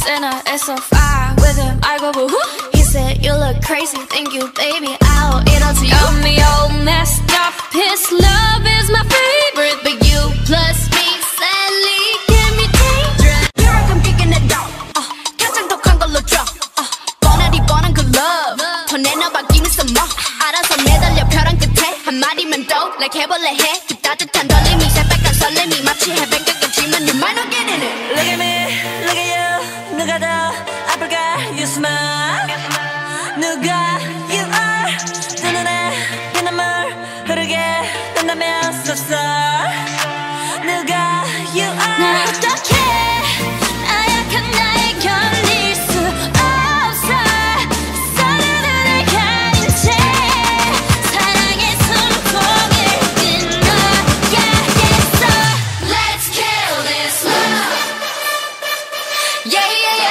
sinner, it's so fire with him. I go boo hoo. He said, You look crazy, thank you, baby. I'll eat all to you. I'm the old messed up. His love is my favorite, but you plus me, sadly, can be dangerous. Here I come kicking it down uh, 가장 독한 걸로 drop uh, 뻔하디 뻔한 그 love 더 내놔봐 give me some more 알아서 매달려 벼랑 끝에 한마디만 더 like 해볼래 해그 따뜻한 떨림이 새빨간 설렘이 마치 해변가겠지만 you might not 누가 더 아플까 You smile 누가 You are? 두 눈에 피눈물 흐르게 된다면 So sorry. 누가 yeah, yeah. yeah.